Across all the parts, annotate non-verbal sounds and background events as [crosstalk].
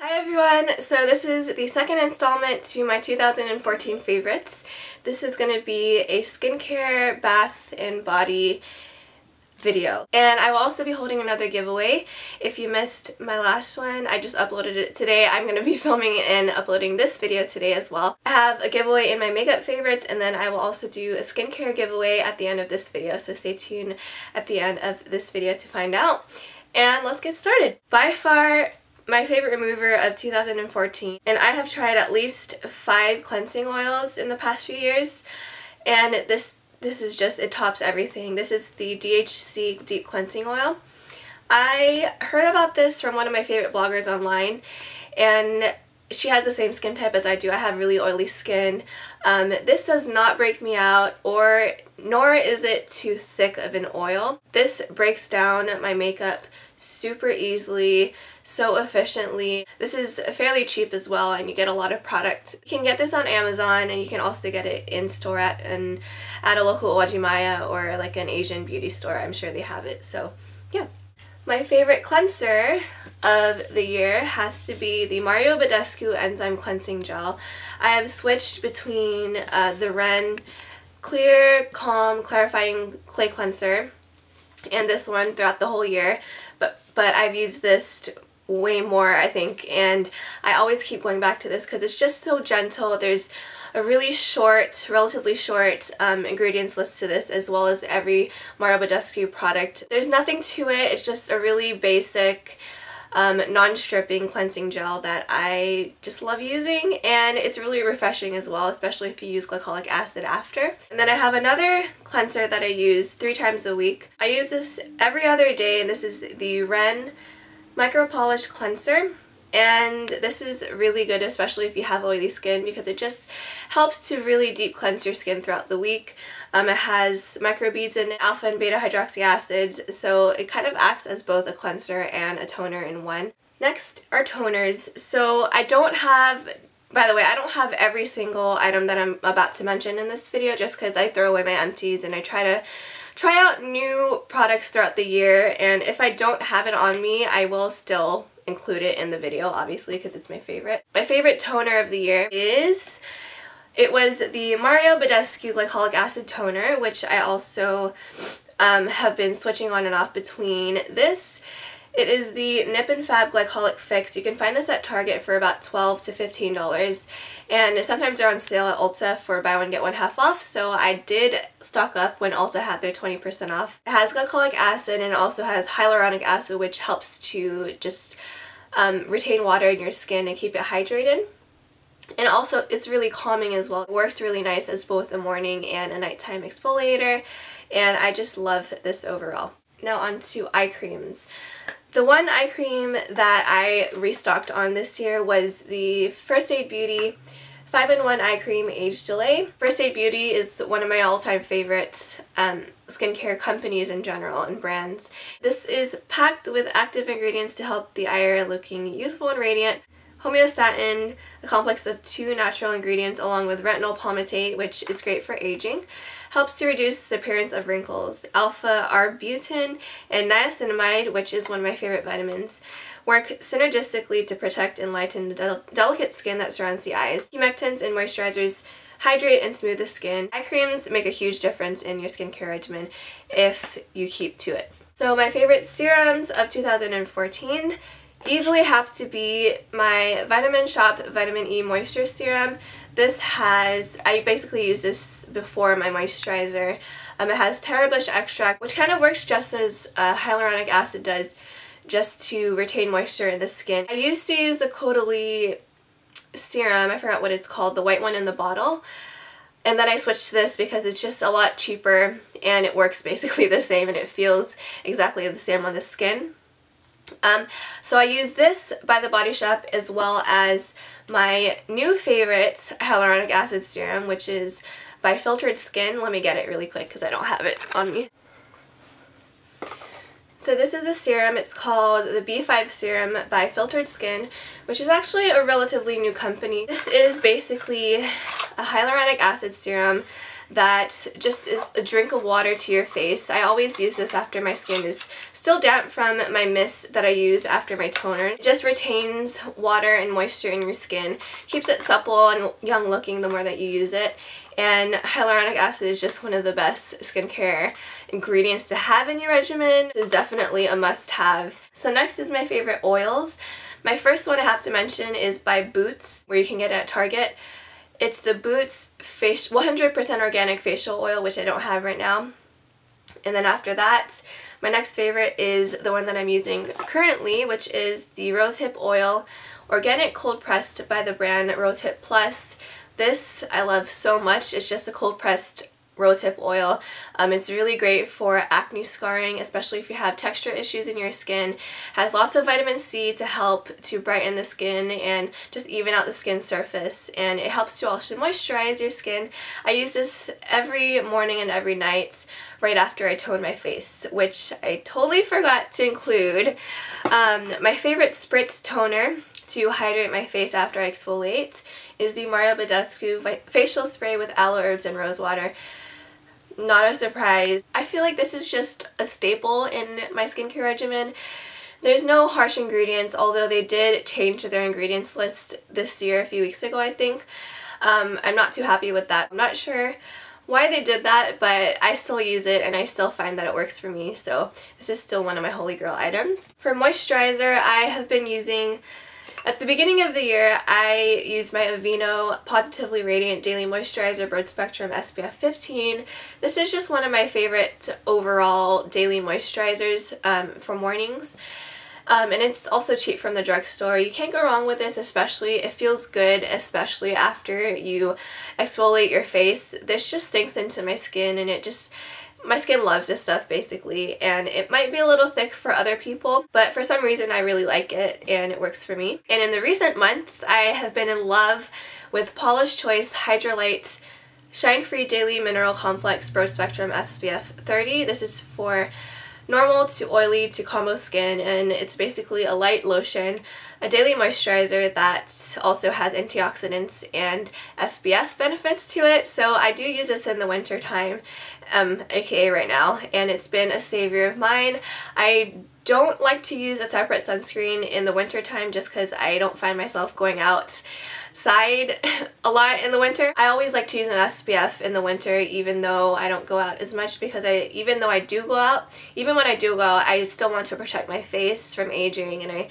Hi everyone! So this is the second installment to my 2014 favorites. This is going to be a skincare, bath, and body video. And I will also be holding another giveaway. If you missed my last one, I just uploaded it today. I'm going to be [laughs] filming and uploading this video today as well. I have a giveaway in my makeup favorites and then I will also do a skincare giveaway at the end of this video. So stay tuned at the end of this video to find out. And let's get started. By far, my favorite remover of 2014 and I have tried at least five cleansing oils in the past few years and this this is just, it tops everything. This is the DHC Deep Cleansing Oil. I heard about this from one of my favorite bloggers online and she has the same skin type as I do. I have really oily skin. Um, this does not break me out or nor is it too thick of an oil. This breaks down my makeup super easily, so efficiently. This is fairly cheap as well and you get a lot of product. You can get this on Amazon and you can also get it in store at, an, at a local Uwajimaya or like an Asian beauty store. I'm sure they have it, so yeah. My favorite cleanser of the year has to be the Mario Badescu Enzyme Cleansing Gel. I have switched between uh, the Ren Clear Calm Clarifying Clay Cleanser and this one throughout the whole year but I've used this way more I think and I always keep going back to this because it's just so gentle there's a really short, relatively short um, ingredients list to this as well as every Mario Badescu product. There's nothing to it, it's just a really basic um, non-stripping cleansing gel that I just love using and it's really refreshing as well especially if you use glycolic acid after. And then I have another cleanser that I use three times a week. I use this every other day and this is the Ren Micro Polish Cleanser and this is really good especially if you have oily skin because it just helps to really deep cleanse your skin throughout the week. Um, it has microbeads and alpha and beta hydroxy acids so it kind of acts as both a cleanser and a toner in one. Next are toners. So I don't have by the way, I don't have every single item that I'm about to mention in this video just because I throw away my empties and I try to try out new products throughout the year and if I don't have it on me, I will still include it in the video, obviously, because it's my favorite. My favorite toner of the year is... It was the Mario Badescu Glycolic Acid Toner, which I also um, have been switching on and off between this it is the Nip and Fab Glycolic Fix. You can find this at Target for about 12 to $15 and sometimes they're on sale at Ulta for buy one get one half off so I did stock up when Ulta had their 20% off. It has glycolic acid and it also has hyaluronic acid which helps to just um, retain water in your skin and keep it hydrated. And also, it's really calming as well. It works really nice as both a morning and a nighttime exfoliator, and I just love this overall. Now on to eye creams. The one eye cream that I restocked on this year was the First Aid Beauty 5-in-1 Eye Cream Age Delay. First Aid Beauty is one of my all-time favorite um, skincare companies in general and brands. This is packed with active ingredients to help the eye looking youthful and radiant homeostatin, a complex of two natural ingredients along with retinol palmitate, which is great for aging, helps to reduce the appearance of wrinkles. Alpha-arbutin and niacinamide, which is one of my favorite vitamins, work synergistically to protect and lighten the del delicate skin that surrounds the eyes. Humectants and moisturizers hydrate and smooth the skin. Eye creams make a huge difference in your skincare regimen if you keep to it. So my favorite serums of 2014 easily have to be my Vitamin Shoppe Vitamin E Moisture Serum. This has, I basically use this before my moisturizer. Um, it has taro bush extract, which kind of works just as uh, hyaluronic acid does, just to retain moisture in the skin. I used to use the Caudalie serum, I forgot what it's called, the white one in the bottle. And then I switched to this because it's just a lot cheaper and it works basically [laughs] the same and it feels exactly the same on the skin. Um, so I use this by The Body Shop as well as my new favorite hyaluronic acid serum, which is by Filtered Skin. Let me get it really quick because I don't have it on me. So this is a serum, it's called the B5 Serum by Filtered Skin, which is actually a relatively new company. This is basically a hyaluronic acid serum that just is a drink of water to your face. I always use this after my skin is still damp from my mist that I use after my toner. It just retains water and moisture in your skin, keeps it supple and young looking the more that you use it. And hyaluronic acid is just one of the best skincare ingredients to have in your regimen. It is definitely a must-have. So next is my favorite oils. My first one I have to mention is by Boots, where you can get it at Target. It's the Boots 100% organic facial oil, which I don't have right now. And then after that, my next favorite is the one that I'm using currently, which is the Rosehip Oil Organic Cold Pressed by the brand Rosehip Plus. This I love so much. It's just a cold pressed rosehip oil. Um, it's really great for acne scarring, especially if you have texture issues in your skin. Has lots of vitamin C to help to brighten the skin and just even out the skin surface. And it helps to also moisturize your skin. I use this every morning and every night right after I tone my face, which I totally forgot to include. Um, my favorite spritz toner to hydrate my face after I exfoliate is the Mario Badescu Facial Spray with Aloe Herbs and Rose Water not a surprise. I feel like this is just a staple in my skincare regimen. There's no harsh ingredients, although they did change their ingredients list this year, a few weeks ago I think. Um, I'm not too happy with that. I'm not sure why they did that, but I still use it and I still find that it works for me, so this is still one of my holy grail items. For moisturizer, I have been using at the beginning of the year, I used my Aveeno Positively Radiant Daily Moisturizer Broad Spectrum SPF 15. This is just one of my favorite overall daily moisturizers um, for mornings. Um, and it's also cheap from the drugstore. You can't go wrong with this, especially, it feels good, especially after you exfoliate your face. This just sinks into my skin and it just, my skin loves this stuff basically and it might be a little thick for other people but for some reason I really like it and it works for me. And in the recent months I have been in love with Paula's Choice Hydralight Shine Free Daily Mineral Complex Broad Spectrum SPF 30. This is for normal to oily to combo skin and it's basically a light lotion, a daily moisturizer that also has antioxidants and SPF benefits to it. So I do use this in the winter time, um, aka right now, and it's been a savior of mine. I don't like to use a separate sunscreen in the winter time just because I don't find myself going outside [laughs] a lot in the winter. I always like to use an SPF in the winter even though I don't go out as much because I even though I do go out, even when I do go out, I still want to protect my face from aging and I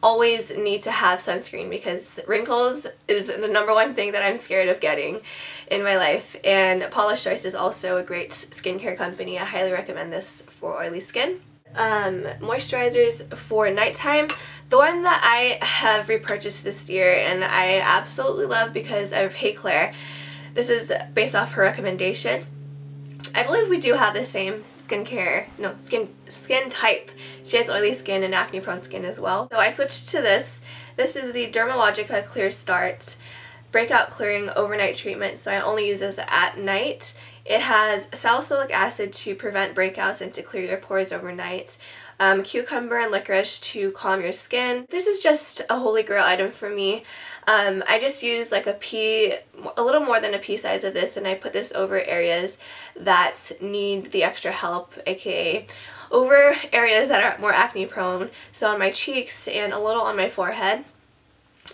always need to have sunscreen because wrinkles is the number one thing that I'm scared of getting in my life and Paula's Choice is also a great skincare company. I highly recommend this for oily skin um, moisturizers for nighttime. The one that I have repurchased this year and I absolutely love because of Hey Claire. This is based off her recommendation. I believe we do have the same skincare, no, skin skin type. She has oily skin and acne prone skin as well. So I switched to this. This is the Dermalogica Clear Start breakout clearing overnight treatment so I only use this at night. It has salicylic acid to prevent breakouts and to clear your pores overnight. Um, cucumber and licorice to calm your skin. This is just a holy grail item for me. Um, I just use like a pea, a little more than a pea size of this and I put this over areas that need the extra help, aka over areas that are more acne prone, so on my cheeks and a little on my forehead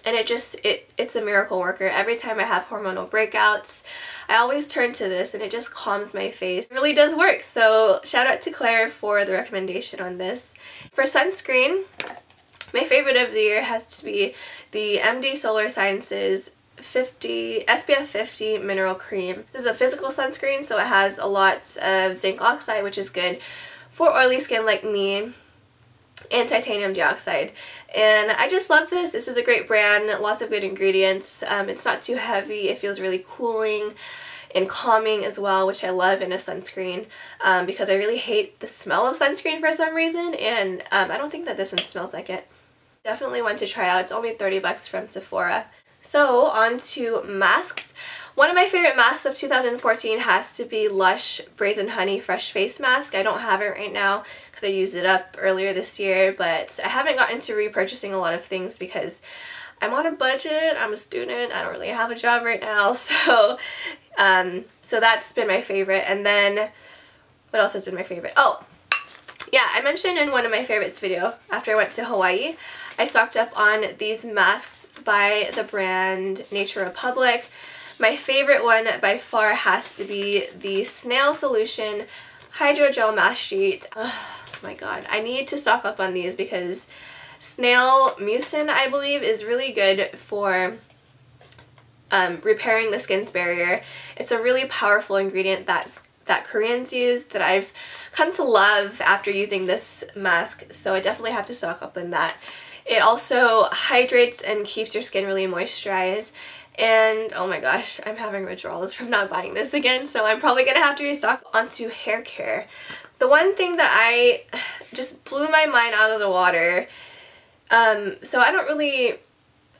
and it just it it's a miracle worker. Every time I have hormonal breakouts I always turn to this and it just calms my face. It really does work. So shout out to Claire for the recommendation on this. For sunscreen my favorite of the year has to be the MD Solar Sciences 50 SPF 50 mineral cream. This is a physical sunscreen so it has a lot of zinc oxide which is good for oily skin like me and titanium dioxide. And I just love this. This is a great brand lots of good ingredients. Um, it's not too heavy. It feels really cooling and calming as well which I love in a sunscreen um, because I really hate the smell of sunscreen for some reason and um, I don't think that this one smells like it. Definitely one to try out. It's only 30 bucks from Sephora. So on to masks. One of my favorite masks of 2014 has to be Lush Brazened Honey Fresh Face Mask. I don't have it right now because I used it up earlier this year, but I haven't gotten to repurchasing a lot of things because I'm on a budget, I'm a student, I don't really have a job right now, [laughs] so um, so that's been my favorite. And then, what else has been my favorite? Oh, yeah, I mentioned in one of my favorites video, after I went to Hawaii, I stocked up on these masks by the brand Nature Republic. My favorite one by far has to be the Snail Solution Hydrogel Mask Sheet. Oh my god, I need to stock up on these because Snail Mucin, I believe, is really good for um, repairing the skin's barrier. It's a really powerful ingredient that's that Koreans use that I've come to love after using this mask, so I definitely have to stock up on that. It also hydrates and keeps your skin really moisturized. And oh my gosh, I'm having withdrawals from not buying this again, so I'm probably to have to restock onto hair care. The one thing that I [sighs] just blew my mind out of the water, um, so I don't really,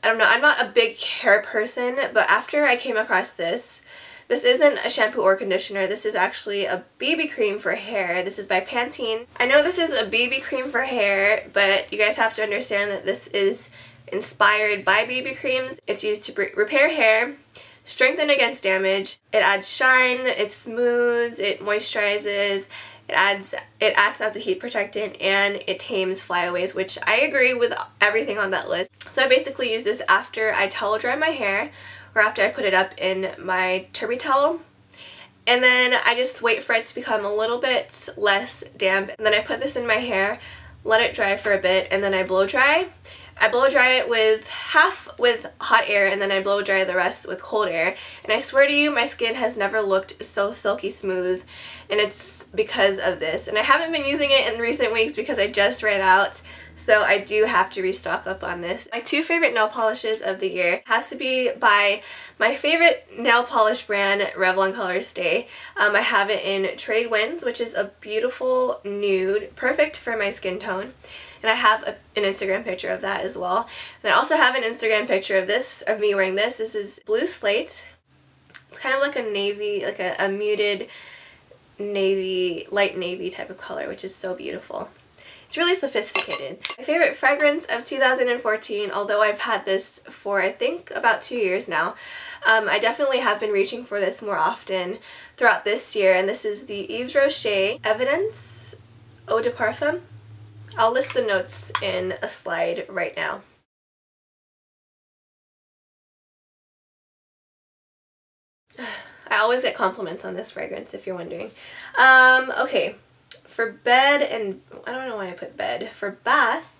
I don't know, I'm not a big hair person, but after I came across this, this isn't a shampoo or conditioner. This is actually a BB cream for hair. This is by Pantene. I know this is a BB cream for hair, but you guys have to understand that this is inspired by BB creams. It's used to repair hair, strengthen against damage, it adds shine, it smooths, it moisturizes, it adds it acts as a heat protectant and it tames flyaways, which I agree with everything on that list. So I basically use this after I towel dry my hair or after I put it up in my Turby towel. And then I just wait for it to become a little bit less damp. And then I put this in my hair, let it dry for a bit, and then I blow dry. I blow dry it with half with hot air and then I blow dry the rest with cold air. And I swear to you, my skin has never looked so silky smooth and it's because of this. And I haven't been using it in recent weeks because I just ran out. So I do have to restock up on this. My two favorite nail polishes of the year has to be by my favorite nail polish brand, Revlon Color Stay. Um, I have it in Trade Winds, which is a beautiful nude, perfect for my skin tone. And I have a, an Instagram picture of that as well. And I also have an Instagram picture of this, of me wearing this. This is Blue Slate. It's kind of like a navy, like a, a muted navy, light navy type of color, which is so beautiful. It's really sophisticated. My favorite fragrance of 2014, although I've had this for I think about two years now, um, I definitely have been reaching for this more often throughout this year, and this is the Yves Rocher Evidence Eau de Parfum. I'll list the notes in a slide right now. [sighs] I always get compliments on this fragrance if you're wondering. Um, okay, for bed and, I don't know why I put bed, for bath,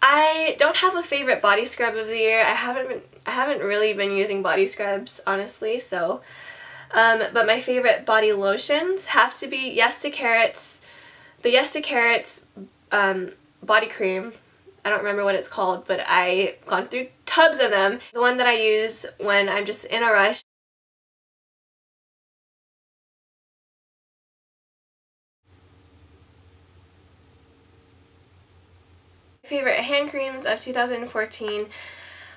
I don't have a favorite body scrub of the year. I haven't been, I haven't really been using body scrubs, honestly, so, um, but my favorite body lotions have to be Yes to Carrots, the Yes to Carrots um, body cream. I don't remember what it's called, but I've gone through tubs of them. The one that I use when I'm just in a rush favorite hand creams of 2014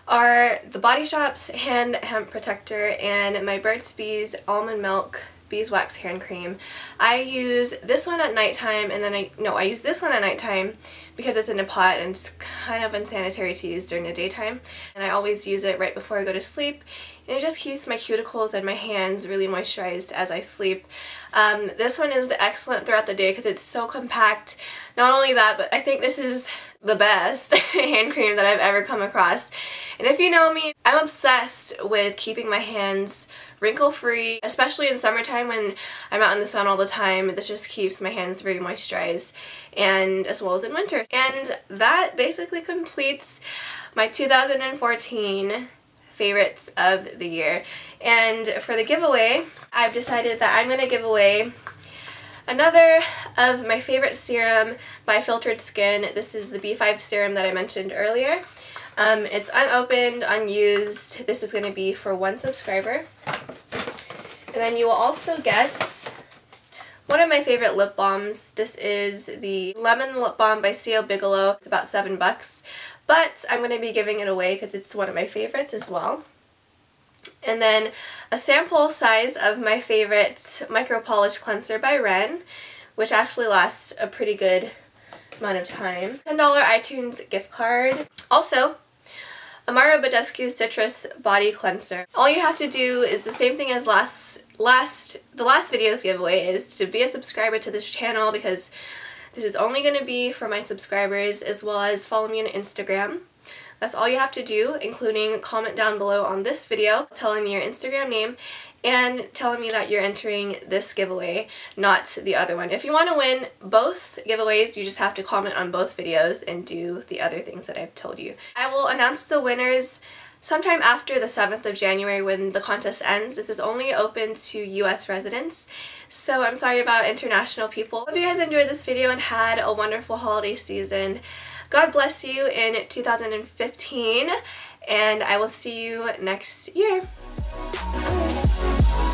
are the Body Shop's Hand Hemp Protector and my Burt's Bees Almond Milk beeswax hand cream. I use this one at nighttime and then I, no, I use this one at nighttime because it's in a pot and it's kind of unsanitary to use during the daytime. And I always use it right before I go to sleep and it just keeps my cuticles and my hands really moisturized as I sleep. Um, this one is excellent throughout the day because it's so compact. Not only that, but I think this is the best [laughs] hand cream that I've ever come across. And if you know me, I'm obsessed with keeping my hands wrinkle free, especially in summertime when I'm out in the sun all the time. This just keeps my hands very moisturized and as well as in winter. And that basically completes my 2014 favorites of the year. And for the giveaway, I've decided that I'm going to give away another of my favorite serum by Filtered Skin. This is the B5 serum that I mentioned earlier. Um, it's unopened, unused. This is going to be for one subscriber. And then you will also get one of my favorite lip balms. This is the Lemon Lip Balm by C.O. Bigelow. It's about seven bucks. But I'm going to be giving it away because it's one of my favorites as well. And then a sample size of my favorite Micro Polish Cleanser by Ren, which actually lasts a pretty good amount of time. $10 iTunes gift card. Also, a Mario Badescu Citrus Body Cleanser. All you have to do is the same thing as last, last, the last video's giveaway is to be a subscriber to this channel because this is only going to be for my subscribers as well as follow me on Instagram. That's all you have to do, including comment down below on this video telling me your Instagram name and telling me that you're entering this giveaway, not the other one. If you want to win both giveaways, you just have to comment on both videos and do the other things that I've told you. I will announce the winners sometime after the 7th of January when the contest ends. This is only open to US residents, so I'm sorry about international people. Hope you guys enjoyed this video and had a wonderful holiday season. God bless you in 2015, and I will see you next year. Bye.